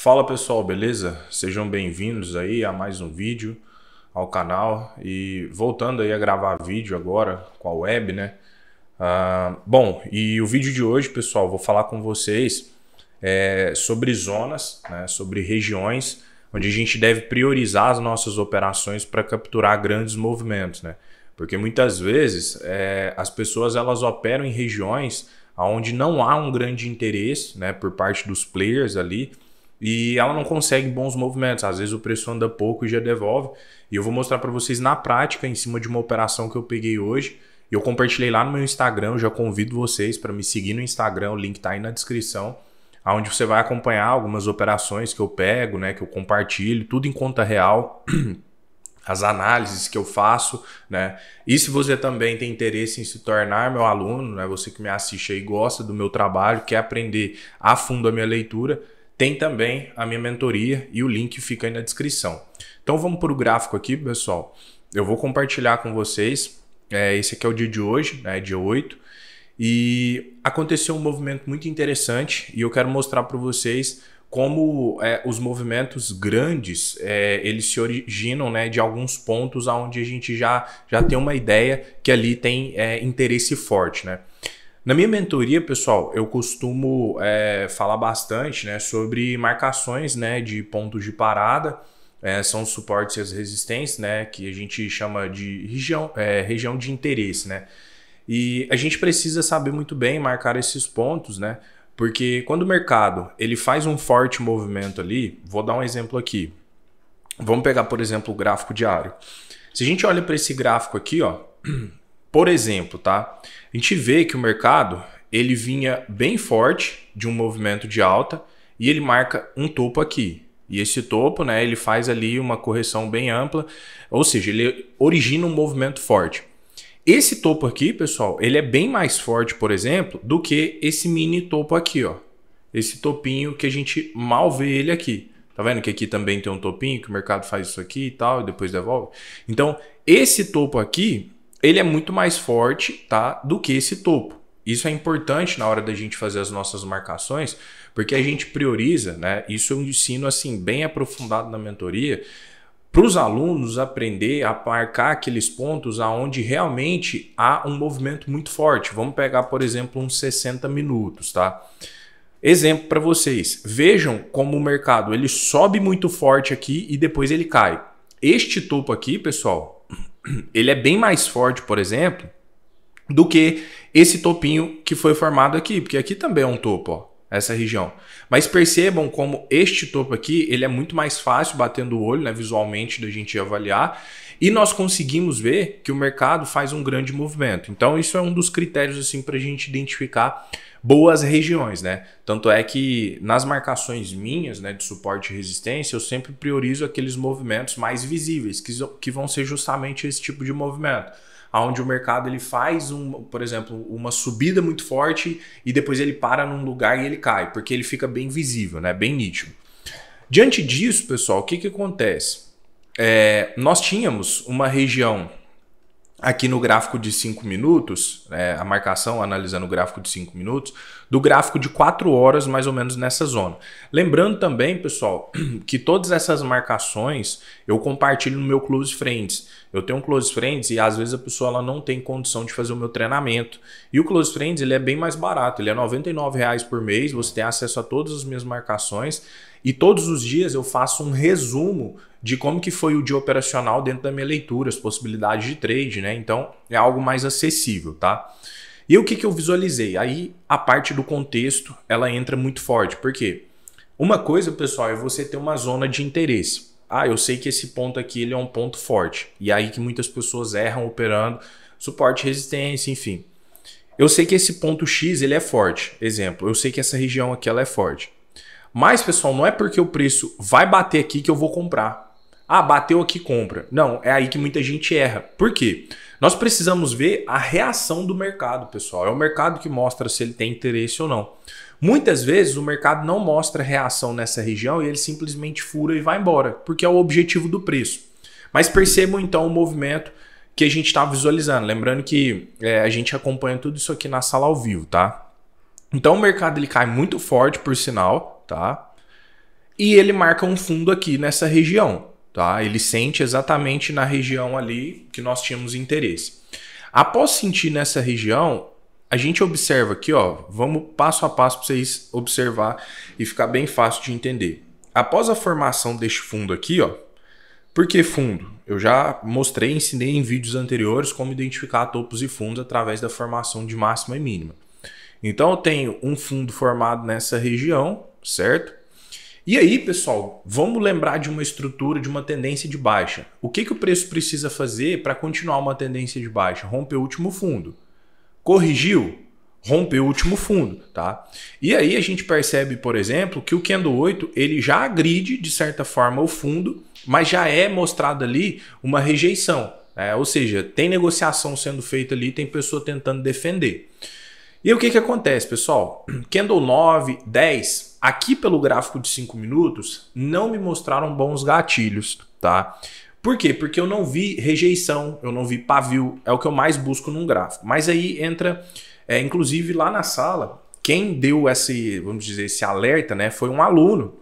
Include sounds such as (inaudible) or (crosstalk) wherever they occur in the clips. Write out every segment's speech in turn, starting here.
Fala pessoal, beleza? Sejam bem-vindos aí a mais um vídeo ao canal e voltando aí a gravar vídeo agora com a web, né? Uh, bom, e o vídeo de hoje, pessoal, vou falar com vocês é, sobre zonas, né, sobre regiões onde a gente deve priorizar as nossas operações para capturar grandes movimentos, né? Porque muitas vezes é, as pessoas elas operam em regiões onde não há um grande interesse, né, por parte dos players ali e ela não consegue bons movimentos. Às vezes o preço anda pouco e já devolve. E eu vou mostrar para vocês na prática, em cima de uma operação que eu peguei hoje. Eu compartilhei lá no meu Instagram. Eu já convido vocês para me seguir no Instagram. O link está aí na descrição. Onde você vai acompanhar algumas operações que eu pego, né, que eu compartilho, tudo em conta real. (clears throat) as análises que eu faço, né? E se você também tem interesse em se tornar meu aluno, né? Você que me assiste aí gosta do meu trabalho, quer aprender a fundo a minha leitura, tem também a minha mentoria e o link fica aí na descrição. Então vamos para o gráfico aqui, pessoal. Eu vou compartilhar com vocês. É, esse aqui é o dia de hoje, né, dia 8. E aconteceu um movimento muito interessante e eu quero mostrar para vocês como é, os movimentos grandes é, eles se originam né, de alguns pontos onde a gente já, já tem uma ideia que ali tem é, interesse forte. Né? Na minha mentoria, pessoal, eu costumo é, falar bastante né, sobre marcações né, de pontos de parada, é, são os suportes e as resistências, né, que a gente chama de região, é, região de interesse. Né? E a gente precisa saber muito bem marcar esses pontos, né? Porque quando o mercado ele faz um forte movimento ali, vou dar um exemplo aqui. Vamos pegar, por exemplo, o gráfico diário. Se a gente olha para esse gráfico aqui, ó, (clears throat) por exemplo, tá? A gente vê que o mercado ele vinha bem forte de um movimento de alta e ele marca um topo aqui. E esse topo, né, ele faz ali uma correção bem ampla, ou seja, ele origina um movimento forte. Esse topo aqui, pessoal, ele é bem mais forte, por exemplo, do que esse mini topo aqui, ó. Esse topinho que a gente mal vê ele aqui. Tá vendo que aqui também tem um topinho, que o mercado faz isso aqui e tal, e depois devolve? Então, esse topo aqui, ele é muito mais forte tá, do que esse topo. Isso é importante na hora da gente fazer as nossas marcações, porque a gente prioriza, né? Isso eu ensino assim bem aprofundado na mentoria, para os alunos aprender a marcar aqueles pontos aonde realmente há um movimento muito forte. Vamos pegar, por exemplo, uns 60 minutos, tá? Exemplo para vocês. Vejam como o mercado ele sobe muito forte aqui e depois ele cai. Este topo aqui, pessoal, ele é bem mais forte, por exemplo, do que esse topinho que foi formado aqui, porque aqui também é um topo, ó, essa região. Mas percebam como este topo aqui, ele é muito mais fácil batendo o olho, né, visualmente da gente avaliar, e nós conseguimos ver que o mercado faz um grande movimento. Então isso é um dos critérios assim para a gente identificar boas regiões, né? Tanto é que nas marcações minhas, né, de suporte e resistência, eu sempre priorizo aqueles movimentos mais visíveis, que, que vão ser justamente esse tipo de movimento onde o mercado ele faz um, por exemplo, uma subida muito forte e depois ele para num lugar e ele cai, porque ele fica bem visível, né? Bem nítido. Diante disso, pessoal, o que, que acontece? É, nós tínhamos uma região aqui no gráfico de 5 minutos, é, a marcação analisando o gráfico de 5 minutos, do gráfico de 4 horas mais ou menos nessa zona. Lembrando também, pessoal, (clears throat) que todas essas marcações eu compartilho no meu Close Friends. Eu tenho um Close Friends e às vezes a pessoa ela não tem condição de fazer o meu treinamento. E o Close Friends ele é bem mais barato, ele é R$ 99,00 por mês, você tem acesso a todas as minhas marcações e todos os dias eu faço um resumo de como que foi o dia operacional dentro da minha leitura, as possibilidades de trade, né? Então é algo mais acessível, tá? E o que, que eu visualizei? Aí a parte do contexto ela entra muito forte, porque uma coisa, pessoal, é você ter uma zona de interesse. Ah, eu sei que esse ponto aqui ele é um ponto forte. E é aí que muitas pessoas erram operando suporte, resistência, enfim. Eu sei que esse ponto X ele é forte. Exemplo, eu sei que essa região aqui ela é forte. Mas, pessoal, não é porque o preço vai bater aqui que eu vou comprar. Ah, bateu aqui, compra. Não, é aí que muita gente erra. Por quê? Nós precisamos ver a reação do mercado, pessoal. É o mercado que mostra se ele tem interesse ou não. Muitas vezes o mercado não mostra reação nessa região e ele simplesmente fura e vai embora, porque é o objetivo do preço. Mas percebam então o movimento que a gente está visualizando. Lembrando que é, a gente acompanha tudo isso aqui na sala ao vivo, tá? Então o mercado ele cai muito forte, por sinal, tá? e ele marca um fundo aqui nessa região, tá? Ele sente exatamente na região ali que nós tínhamos interesse. Após sentir nessa região, a gente observa aqui, ó, vamos passo a passo para vocês observar e ficar bem fácil de entender. Após a formação deste fundo aqui, ó, por que fundo? Eu já mostrei, ensinei em vídeos anteriores como identificar topos e fundos através da formação de máxima e mínima. Então eu tenho um fundo formado nessa região, certo? E aí, pessoal, vamos lembrar de uma estrutura, de uma tendência de baixa. O que, que o preço precisa fazer para continuar uma tendência de baixa? Romper o último fundo. Corrigiu? Romper o último fundo, tá? E aí a gente percebe, por exemplo, que o Kendo 8 ele já agride, de certa forma, o fundo, mas já é mostrado ali uma rejeição. Né? Ou seja, tem negociação sendo feita ali, tem pessoa tentando defender. E o que, que acontece, pessoal? Candle 9, 10, aqui pelo gráfico de 5 minutos, não me mostraram bons gatilhos, tá? Por quê? Porque eu não vi rejeição, eu não vi pavio, é o que eu mais busco num gráfico. Mas aí entra, é, inclusive lá na sala, quem deu esse, vamos dizer, esse alerta, né, foi um aluno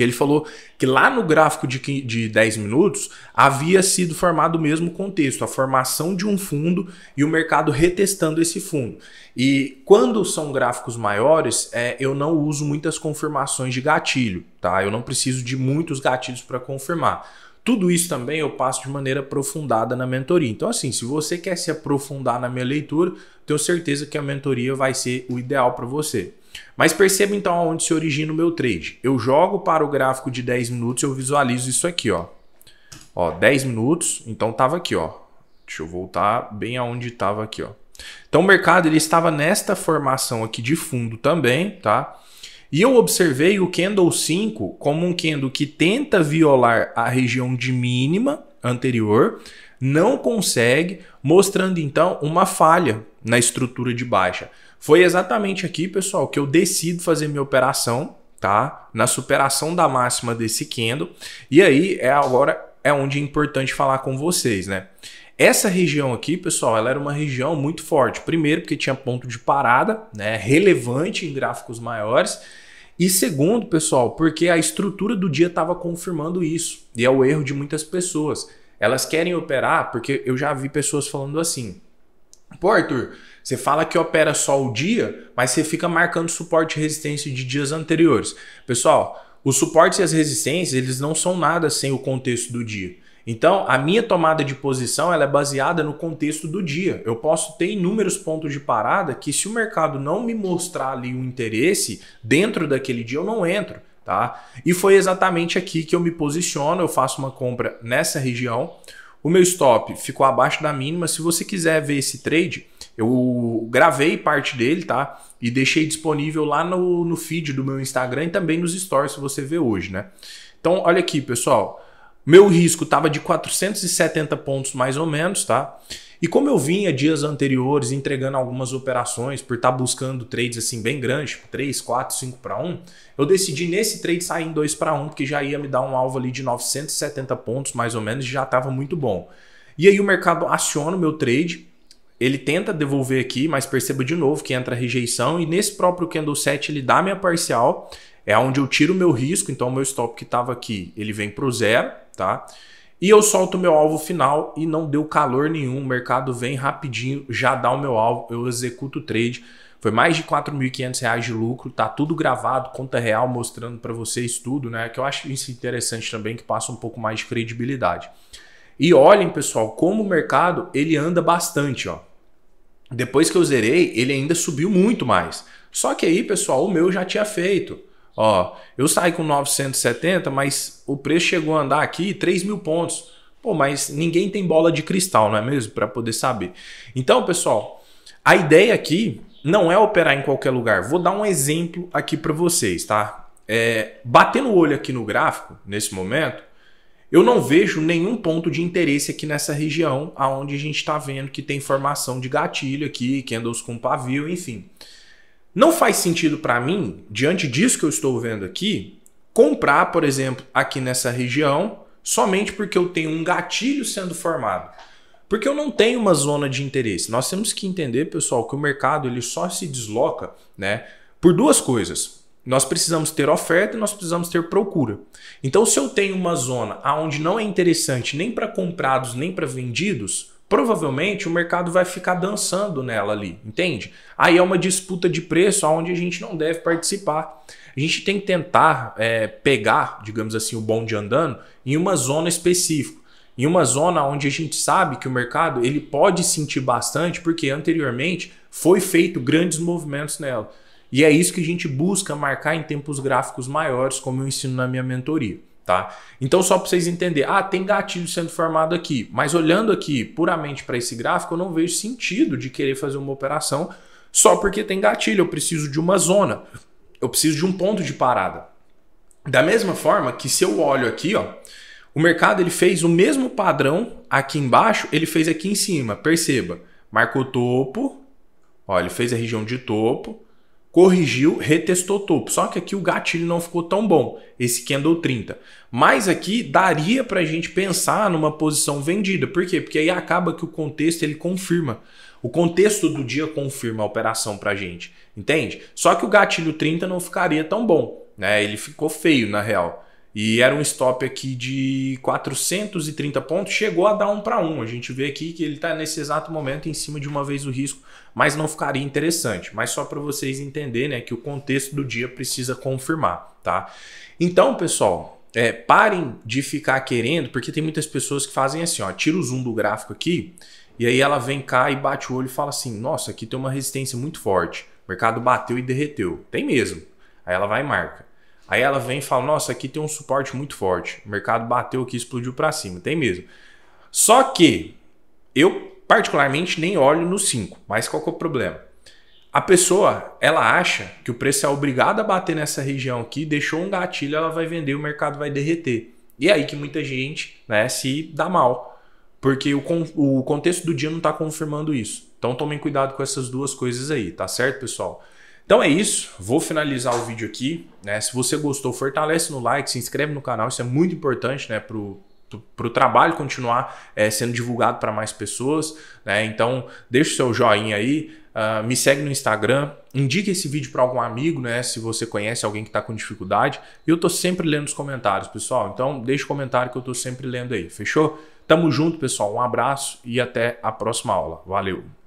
que ele falou que lá no gráfico de, de 10 minutos havia sido formado o mesmo contexto, a formação de um fundo e o mercado retestando esse fundo. E quando são gráficos maiores, é, eu não uso muitas confirmações de gatilho, tá? Eu não preciso de muitos gatilhos para confirmar. Tudo isso também eu passo de maneira aprofundada na mentoria. Então, assim, se você quer se aprofundar na minha leitura, tenho certeza que a mentoria vai ser o ideal para você. Mas perceba então aonde se origina o meu trade. Eu jogo para o gráfico de 10 minutos, eu visualizo isso aqui, ó. Ó, 10 minutos, então tava aqui, ó. Deixa eu voltar bem aonde estava aqui, ó. Então o mercado ele estava nesta formação aqui de fundo também, tá? E eu observei o candle 5 como um candle que tenta violar a região de mínima anterior, não consegue, mostrando então uma falha na estrutura de baixa. Foi exatamente aqui, pessoal, que eu decido fazer minha operação, tá? Na superação da máxima desse candle. E aí é agora é onde é importante falar com vocês, né? Essa região aqui, pessoal, ela era uma região muito forte. Primeiro, porque tinha ponto de parada, né, relevante em gráficos maiores. E segundo, pessoal, porque a estrutura do dia estava confirmando isso. E é o erro de muitas pessoas. Elas querem operar, porque eu já vi pessoas falando assim: Pô, Arthur, você fala que opera só o dia, mas você fica marcando suporte e resistência de dias anteriores. Pessoal, os suportes e as resistências, eles não são nada sem o contexto do dia. Então, a minha tomada de posição ela é baseada no contexto do dia. Eu posso ter inúmeros pontos de parada que, se o mercado não me mostrar ali um interesse dentro daquele dia, eu não entro. Tá? E foi exatamente aqui que eu me posiciono. Eu faço uma compra nessa região. O meu stop ficou abaixo da mínima. Se você quiser ver esse trade, eu gravei parte dele, tá? E deixei disponível lá no, no feed do meu Instagram e também nos stories se você vê hoje, né? Então, olha aqui, pessoal. Meu risco estava de 470 pontos mais ou menos, tá? E como eu vinha dias anteriores entregando algumas operações por estar tá buscando trades assim bem grandes, tipo 3, 4, 5 para 1, eu decidi nesse trade sair em 2 para 1, porque já ia me dar um alvo ali de 970 pontos mais ou menos, já estava muito bom. E aí o mercado aciona o meu trade, ele tenta devolver aqui, mas perceba de novo que entra rejeição e nesse próprio candle set ele dá minha parcial, é onde eu tiro o meu risco, então o meu stop que estava aqui, ele vem para o zero, tá? E eu solto o meu alvo final e não deu calor nenhum, o mercado vem rapidinho, já dá o meu alvo, eu executo o trade. Foi mais de R$ 4.500 de lucro, tá tudo gravado, conta real mostrando para vocês tudo, né? Que eu acho isso interessante também, que passa um pouco mais de credibilidade. E olhem, pessoal, como o mercado ele anda bastante, ó. Depois que eu zerei, ele ainda subiu muito mais. Só que aí, pessoal, o meu já tinha feito. Ó, eu saí com 970, mas o preço chegou a andar aqui 3 mil pontos. Pô, mas ninguém tem bola de cristal, não é mesmo? Para poder saber. Então, pessoal, a ideia aqui não é operar em qualquer lugar. Vou dar um exemplo aqui para vocês, tá? É, batendo o olho aqui no gráfico, nesse momento, eu não vejo nenhum ponto de interesse aqui nessa região, aonde a gente está vendo que tem formação de gatilho aqui, candles com pavio, enfim. Não faz sentido para mim, diante disso que eu estou vendo aqui, comprar, por exemplo, aqui nessa região, somente porque eu tenho um gatilho sendo formado. Porque eu não tenho uma zona de interesse. Nós temos que entender, pessoal, que o mercado ele só se desloca né, por duas coisas nós precisamos ter oferta e nós precisamos ter procura. Então, se eu tenho uma zona onde não é interessante nem para comprados nem para vendidos, provavelmente o mercado vai ficar dançando nela ali, entende? Aí é uma disputa de preço onde a gente não deve participar. A gente tem que tentar é, pegar, digamos assim, o bonde andando em uma zona específica. Em uma zona onde a gente sabe que o mercado ele pode sentir bastante, porque anteriormente foi feito grandes movimentos nela. E é isso que a gente busca marcar em tempos gráficos maiores, como eu ensino na minha mentoria. Tá? Então, só para vocês entenderem, ah, tem gatilho sendo formado aqui, mas olhando aqui puramente para esse gráfico, eu não vejo sentido de querer fazer uma operação só porque tem gatilho. Eu preciso de uma zona, eu preciso de um ponto de parada. Da mesma forma que se eu olho aqui, ó, o mercado ele fez o mesmo padrão aqui embaixo, ele fez aqui em cima. Perceba, marcou topo, ó, ele fez a região de topo, corrigiu, retestou topo. Só que aqui o gatilho não ficou tão bom, esse candle 30. Mas aqui daria para a gente pensar numa posição vendida. Por quê? Porque aí acaba que o contexto ele confirma. O contexto do dia confirma a operação para a gente, entende? Só que o gatilho 30 não ficaria tão bom, né? Ele ficou feio na real. E era um stop aqui de 430 pontos, chegou a dar um para um. A gente vê aqui que ele está nesse exato momento em cima de uma vez o risco, mas não ficaria interessante. Mas só para vocês entenderem né, que o contexto do dia precisa confirmar, tá? Então, pessoal, é, parem de ficar querendo, porque tem muitas pessoas que fazem assim, ó, tira o zoom do gráfico aqui, e aí ela vem cá e bate o olho e fala assim: nossa, aqui tem uma resistência muito forte. O mercado bateu e derreteu. Tem mesmo. Aí ela vai e marca. Aí ela vem e fala: Nossa, aqui tem um suporte muito forte. O mercado bateu aqui, explodiu para cima. Tem mesmo. Só que eu, particularmente, nem olho no 5. Mas qual que é o problema? A pessoa, ela acha que o preço é obrigado a bater nessa região aqui, deixou um gatilho, ela vai vender, o mercado vai derreter. E é aí que muita gente né, se dá mal. Porque o, o contexto do dia não está confirmando isso. Então tomem cuidado com essas duas coisas aí, tá certo, pessoal? Então é isso, vou finalizar o vídeo aqui. Né? Se você gostou, fortalece no like, se inscreve no canal, isso é muito importante né? para o trabalho continuar é, sendo divulgado para mais pessoas. Né? Então deixa o seu joinha aí, uh, me segue no Instagram, indique esse vídeo para algum amigo, né? se você conhece alguém que está com dificuldade. Eu estou sempre lendo os comentários, pessoal. Então deixa o comentário que eu estou sempre lendo aí, fechou? Tamo junto, pessoal. Um abraço e até a próxima aula. Valeu!